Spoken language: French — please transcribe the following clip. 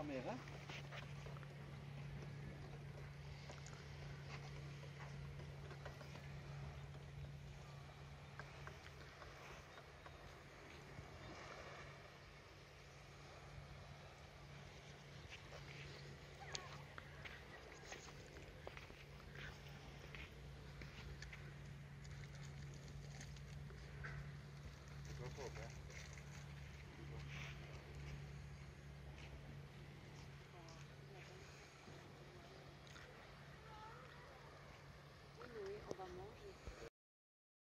la mer. Hein.